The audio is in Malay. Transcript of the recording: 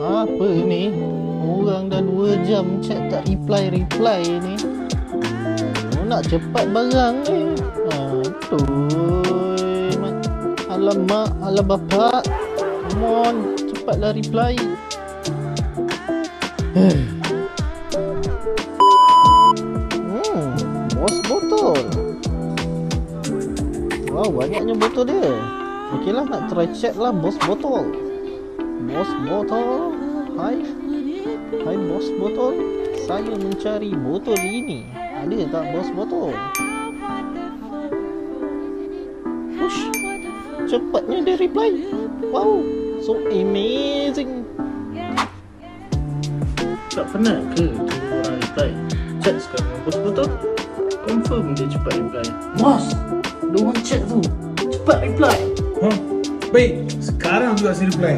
Apa ni? Orang dah 2 jam chat tak reply-reply ni. Oh, nak cepat barang ni. Aduh. Alamak, ala bapak. Come on, cepatlah reply. Hmm, bos botol. Wow, banyaknya botol dia. Okeylah, nak try chat lah bos botol. Bos botol. Hai. Hai bos botol. Saya mencari botol ini. Ada tak bos botol? Cepatnya dia reply. Wow. So amazing. Tak pernah ke tunggu orang reply Chat sekarang bos betul Confirm dia cepat reply Bos, dia orang chat tu. Cepat reply. Huh? Baik, sekarang juga saya reply.